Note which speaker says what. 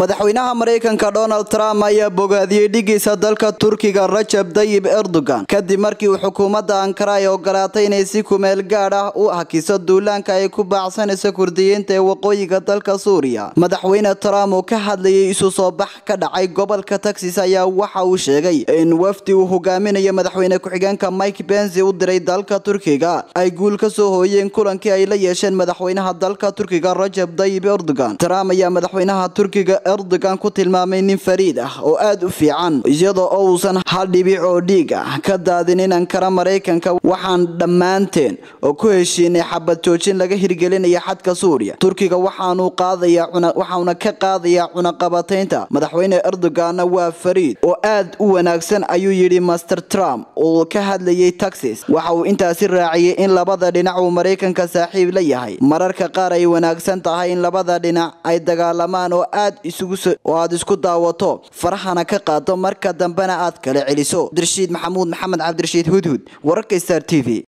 Speaker 1: madaxweynaha maraykanka donald trump ayaa bogaadiyey dhigiisa dalka turkiga rajab dayib erdogan. Kadib markii uu xukuumadda ankara ay ogolaatay inay si kumeel gaadh ah u hakiso duulaanka ay ku baacsanayso kurdiyiinta ee waqooyiga dalka suuriya. Madaxweyne trump oo ka hadlayay isu soo bax ka dhacay gobolka texas ayaa waxa uu sheegay in wafdi uu hogaaminayo madaxweyne ku-xigeenka mike bensi u diray dalka turkiga. Ay guul ka soo hooyeen kulankii ay la yeesheen madaxweynaha dalka turkiga rajab dayib erdogan. Trump ayaa madaxweynaha turkiga erdogan ku tilmaamay nin fariid ah oo aada u fiican iyadoo oo uusan hal dhibic oo dhiig ah. Ka daadinin ankara maraykanka waxaan dhammaanteen oo ku heshiinay xabad joojin laga hirgelinaya xadka suuriya. Turkiga waxaanu qaadaya waxauna ka qaadayaa cunaqabataynta. Madaxweyne erdoganna waa fariid oo aad u wanaagsan ayuu yidhi master trump oo ka hadlayay texas waxa uu intaasi raaciyey in labada dhinac uu maraykanka saaxiib la yahay. Mararka qaar ay wanaagsan tahay in labada dhinac ay dagaalamaan oo aad oo aad isku daawato. Farahana ka qaado marka dambena aad kala celiso. Abdirashiid maxamuud maxamed cabdirashiid hudhud wararka star t v